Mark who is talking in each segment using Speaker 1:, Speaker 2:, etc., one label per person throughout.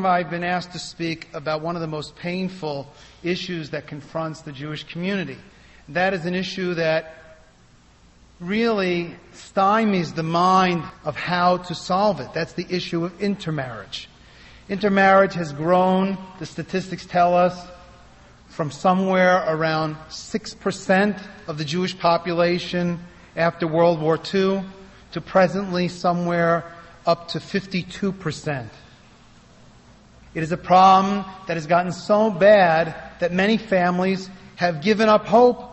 Speaker 1: Evening I've been asked to speak about one of the most painful issues that confronts the Jewish community. That is an issue that really stymies the mind of how to solve it. That's the issue of intermarriage. Intermarriage has grown, the statistics tell us, from somewhere around 6% of the Jewish population after World War II to presently somewhere up to 52%. It is a problem that has gotten so bad that many families have given up hope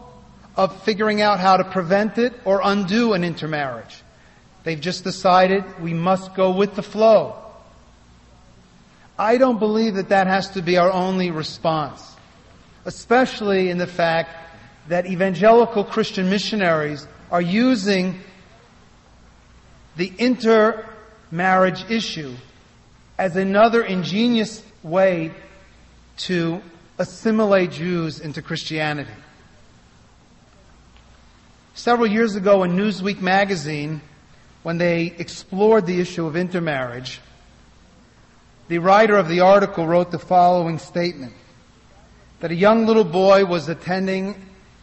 Speaker 1: of figuring out how to prevent it or undo an intermarriage. They've just decided we must go with the flow. I don't believe that that has to be our only response, especially in the fact that evangelical Christian missionaries are using the intermarriage issue as another ingenious way to assimilate Jews into Christianity. Several years ago in Newsweek magazine, when they explored the issue of intermarriage, the writer of the article wrote the following statement that a young little boy was attending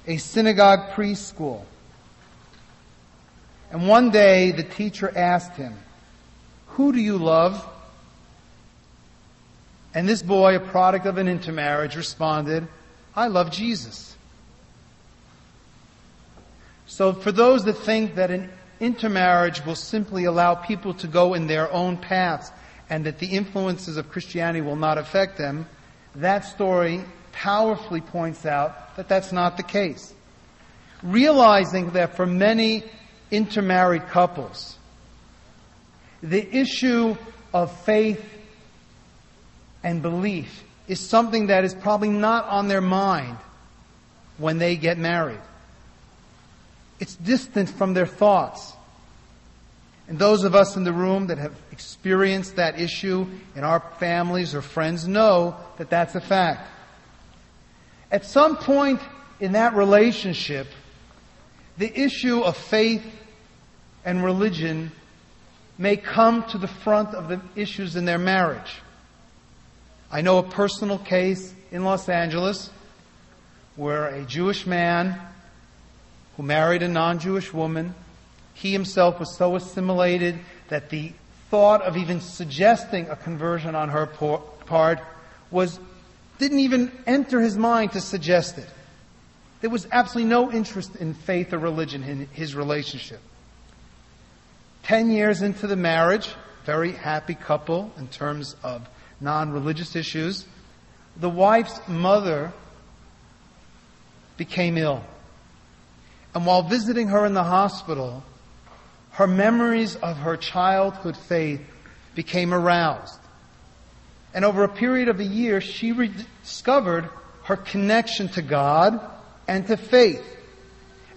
Speaker 1: a synagogue preschool. And one day the teacher asked him, Who do you love? And this boy, a product of an intermarriage, responded, I love Jesus. So for those that think that an intermarriage will simply allow people to go in their own paths and that the influences of Christianity will not affect them, that story powerfully points out that that's not the case. Realizing that for many intermarried couples, the issue of faith and belief is something that is probably not on their mind when they get married. It's distant from their thoughts. And those of us in the room that have experienced that issue in our families or friends know that that's a fact. At some point in that relationship, the issue of faith and religion may come to the front of the issues in their marriage. I know a personal case in Los Angeles where a Jewish man who married a non-Jewish woman, he himself was so assimilated that the thought of even suggesting a conversion on her part was didn't even enter his mind to suggest it. There was absolutely no interest in faith or religion in his relationship. Ten years into the marriage, very happy couple in terms of non-religious issues, the wife's mother became ill. And while visiting her in the hospital, her memories of her childhood faith became aroused. And over a period of a year, she rediscovered her connection to God and to faith.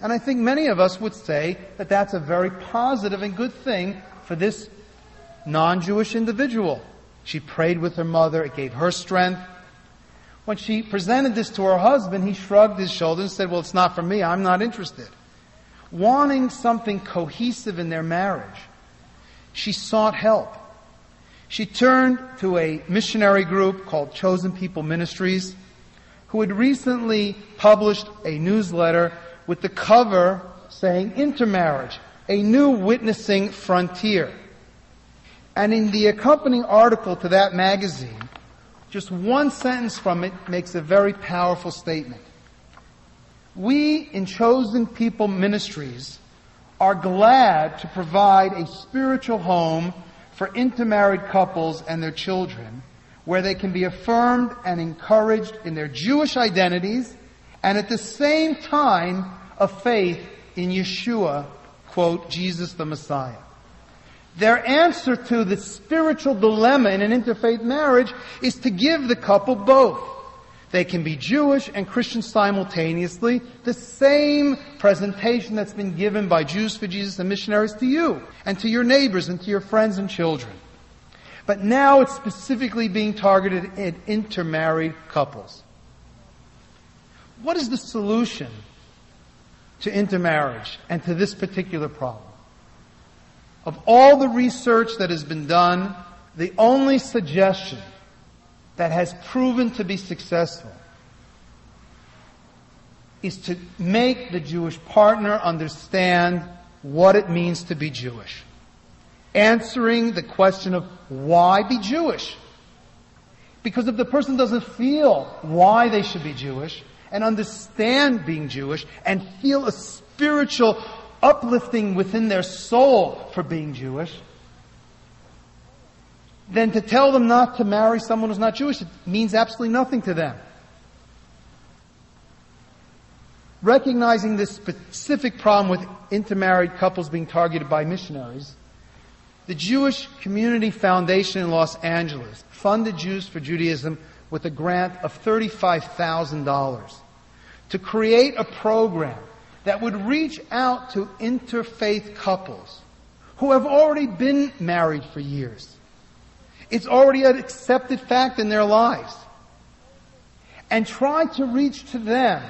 Speaker 1: And I think many of us would say that that's a very positive and good thing for this non-Jewish individual. She prayed with her mother. It gave her strength. When she presented this to her husband, he shrugged his shoulders and said, well, it's not for me. I'm not interested. Wanting something cohesive in their marriage, she sought help. She turned to a missionary group called Chosen People Ministries, who had recently published a newsletter with the cover saying intermarriage, a new witnessing frontier. And in the accompanying article to that magazine, just one sentence from it makes a very powerful statement. We in Chosen People Ministries are glad to provide a spiritual home for intermarried couples and their children where they can be affirmed and encouraged in their Jewish identities and at the same time of faith in Yeshua, quote, Jesus the Messiah. Their answer to the spiritual dilemma in an interfaith marriage is to give the couple both. They can be Jewish and Christian simultaneously, the same presentation that's been given by Jews for Jesus and missionaries to you, and to your neighbors, and to your friends and children. But now it's specifically being targeted at intermarried couples. What is the solution to intermarriage and to this particular problem? Of all the research that has been done, the only suggestion that has proven to be successful is to make the Jewish partner understand what it means to be Jewish. Answering the question of why be Jewish? Because if the person doesn't feel why they should be Jewish and understand being Jewish and feel a spiritual uplifting within their soul for being Jewish, then to tell them not to marry someone who's not Jewish means absolutely nothing to them. Recognizing this specific problem with intermarried couples being targeted by missionaries, the Jewish Community Foundation in Los Angeles funded Jews for Judaism with a grant of $35,000 to create a program that would reach out to interfaith couples who have already been married for years. It's already an accepted fact in their lives. And try to reach to them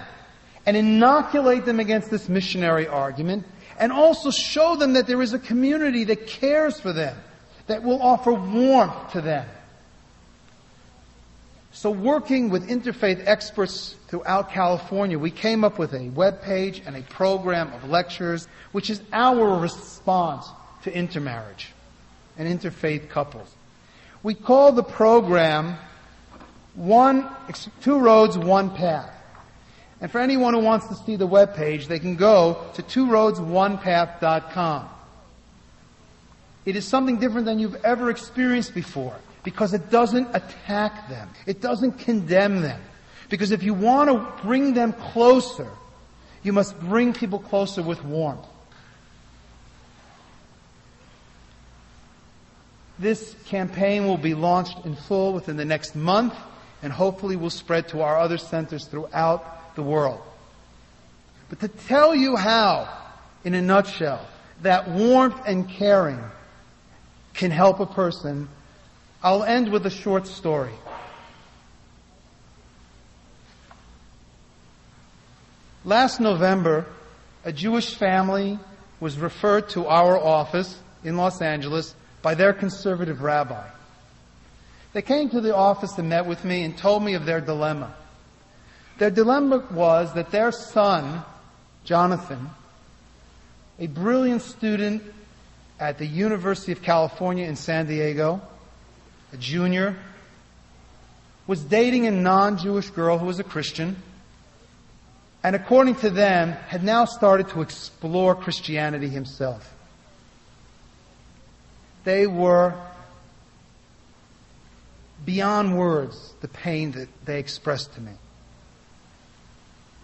Speaker 1: and inoculate them against this missionary argument and also show them that there is a community that cares for them, that will offer warmth to them. So working with interfaith experts throughout California, we came up with a web page and a program of lectures, which is our response to intermarriage and interfaith couples. We call the program one, two roads, one path. And for anyone who wants to see the web page, they can go to tworoadsonepath.com. It is something different than you've ever experienced before because it doesn't attack them. It doesn't condemn them. Because if you want to bring them closer, you must bring people closer with warmth. This campaign will be launched in full within the next month and hopefully will spread to our other centers throughout the world. But to tell you how, in a nutshell, that warmth and caring can help a person, I'll end with a short story. Last November, a Jewish family was referred to our office in Los Angeles by their conservative rabbi. They came to the office and met with me and told me of their dilemma. Their dilemma was that their son, Jonathan, a brilliant student at the University of California in San Diego, a junior, was dating a non-Jewish girl who was a Christian, and according to them, had now started to explore Christianity himself. They were beyond words the pain that they expressed to me.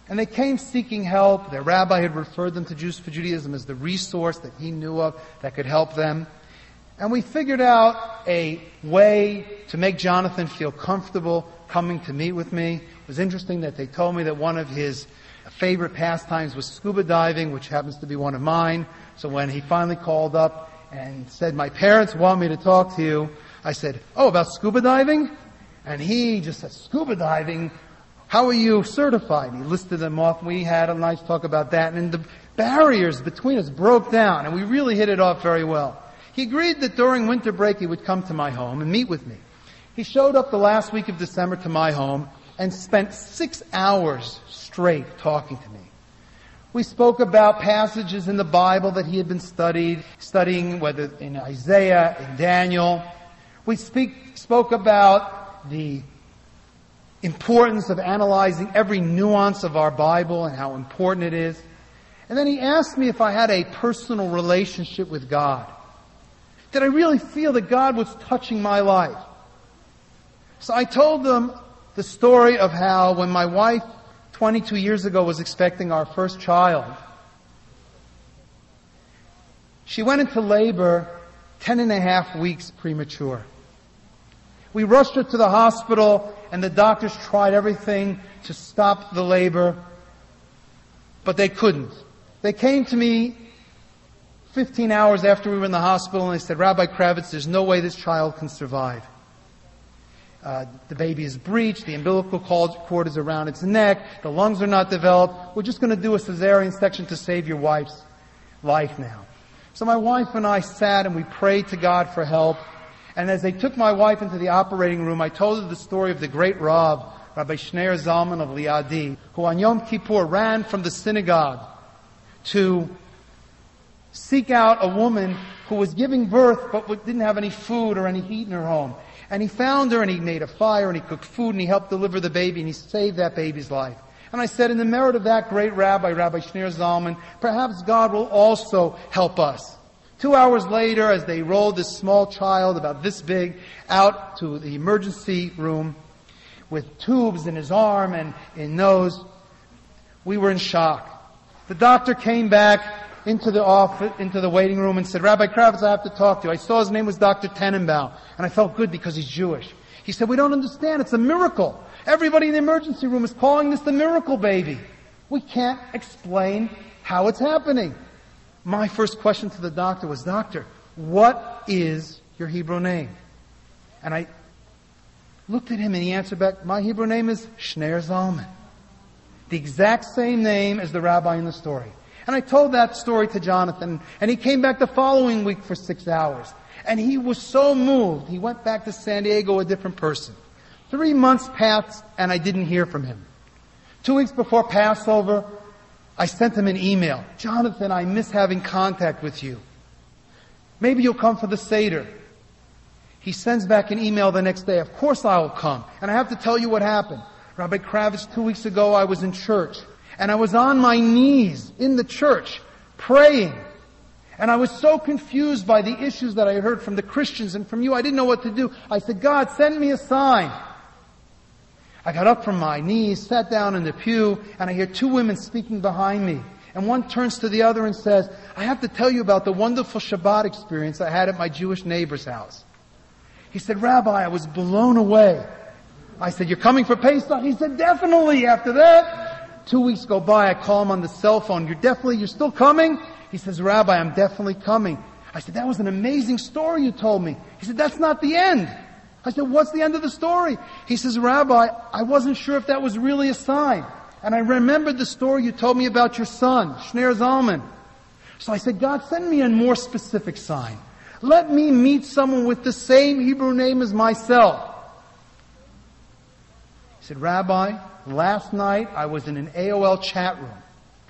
Speaker 1: And they came seeking help. Their rabbi had referred them to Jews for Judaism as the resource that he knew of that could help them. And we figured out a way to make Jonathan feel comfortable coming to meet with me. It was interesting that they told me that one of his favorite pastimes was scuba diving, which happens to be one of mine. So when he finally called up and said, my parents want me to talk to you, I said, oh, about scuba diving? And he just said, scuba diving? How are you certified? He listed them off. We had a nice talk about that. And the barriers between us broke down and we really hit it off very well. He agreed that during winter break he would come to my home and meet with me. He showed up the last week of December to my home and spent six hours straight talking to me. We spoke about passages in the Bible that he had been studied, studying whether in Isaiah, in Daniel. We speak, spoke about the importance of analyzing every nuance of our Bible and how important it is. And then he asked me if I had a personal relationship with God. Did I really feel that God was touching my life? So I told them the story of how when my wife 22 years ago was expecting our first child, she went into labor 10 and a half weeks premature. We rushed her to the hospital and the doctors tried everything to stop the labor, but they couldn't. They came to me 15 hours after we were in the hospital and they said, Rabbi Kravitz, there's no way this child can survive. Uh, the baby is breached, the umbilical cord is around its neck, the lungs are not developed. We're just going to do a cesarean section to save your wife's life now. So my wife and I sat and we prayed to God for help. And as they took my wife into the operating room, I told her the story of the great Rav, Rabbi Schneur Zalman of Liadi, who on Yom Kippur ran from the synagogue to seek out a woman who was giving birth but didn't have any food or any heat in her home. And he found her and he made a fire and he cooked food and he helped deliver the baby and he saved that baby's life. And I said, in the merit of that great rabbi, Rabbi Schneur Zalman, perhaps God will also help us. Two hours later, as they rolled this small child, about this big, out to the emergency room with tubes in his arm and in nose, we were in shock. The doctor came back into the office, into the waiting room and said, Rabbi Kravitz, I have to talk to you. I saw his name was Dr. Tenenbaum, and I felt good because he's Jewish. He said, we don't understand. It's a miracle. Everybody in the emergency room is calling this the miracle baby. We can't explain how it's happening. My first question to the doctor was, Doctor, what is your Hebrew name? And I looked at him and he answered back, My Hebrew name is Schneur Zalman. The exact same name as the rabbi in the story. And I told that story to Jonathan, and he came back the following week for six hours. And he was so moved, he went back to San Diego a different person. Three months passed, and I didn't hear from him. Two weeks before Passover, I sent him an email. Jonathan, I miss having contact with you. Maybe you'll come for the Seder. He sends back an email the next day. Of course I will come. And I have to tell you what happened. Rabbi Kravitz, two weeks ago, I was in church. And I was on my knees in the church praying. And I was so confused by the issues that I heard from the Christians and from you. I didn't know what to do. I said, God, send me a sign. I got up from my knees, sat down in the pew, and I hear two women speaking behind me. And one turns to the other and says, I have to tell you about the wonderful Shabbat experience I had at my Jewish neighbor's house. He said, Rabbi, I was blown away. I said, you're coming for Pesach? He said, definitely after that. Two weeks go by, I call him on the cell phone. You're definitely, you're still coming? He says, Rabbi, I'm definitely coming. I said, that was an amazing story you told me. He said, that's not the end. I said, what's the end of the story? He says, Rabbi, I wasn't sure if that was really a sign. And I remembered the story you told me about your son, Schneur Zalman. So I said, God, send me a more specific sign. Let me meet someone with the same Hebrew name as myself. Said, Rabbi, Last night I was in an AOL chat room.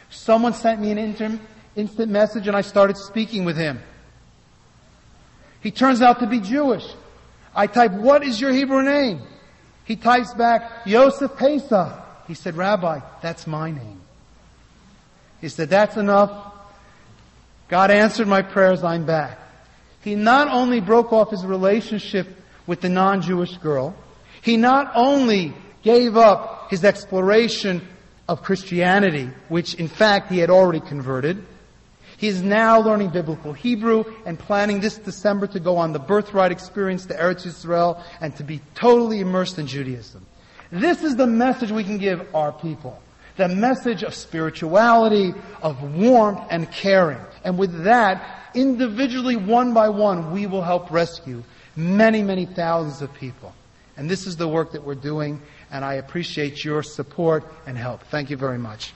Speaker 1: Someone sent me an inter- instant message and I started speaking with him. He turns out to be Jewish. I type, what is your Hebrew name? He types back, Yosef Pesach. He said, Rabbi, that's my name. He said, that's enough. God answered my prayers, I'm back. He not only broke off his relationship with the non-Jewish girl, he not only gave up his exploration of Christianity, which in fact he had already converted. He is now learning biblical Hebrew and planning this December to go on the birthright experience to Eretz Yisrael and to be totally immersed in Judaism. This is the message we can give our people. The message of spirituality, of warmth and caring. And with that, individually, one by one, we will help rescue many, many thousands of people. And this is the work that we're doing, and I appreciate your support and help. Thank you very much.